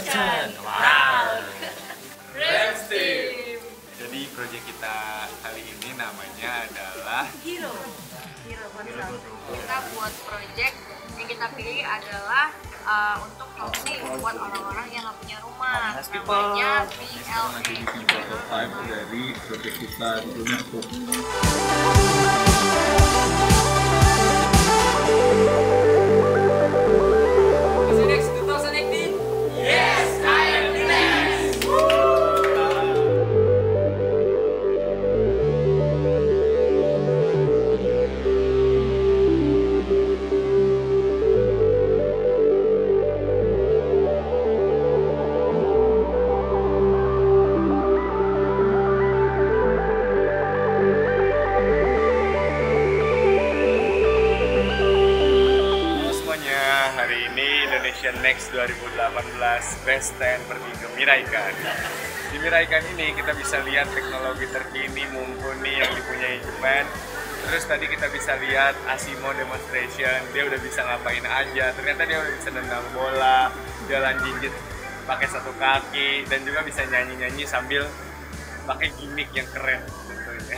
Merchant. Wow. Rams Team. Jadi proyek kita kali ini namanya adalah Hero. Hero Consult. Kita buat proyek yang kita pilih adalah uh, untuk promosi buat orang-orang yang nggak punya rumah namanya BLA dari proyek kita sebelumnya iya. Next 2018 Best 10 pergi ke Miraikan. Di Miraikan ini kita bisa lihat teknologi terkini mumpuni yang dipunyai Jepang. Terus tadi kita bisa lihat Asimo demonstration, dia udah bisa ngapain aja. Ternyata dia udah bisa nendang bola, jalan jinjit pakai satu kaki, dan juga bisa nyanyi-nyanyi sambil pakai gimmick yang keren tentunya.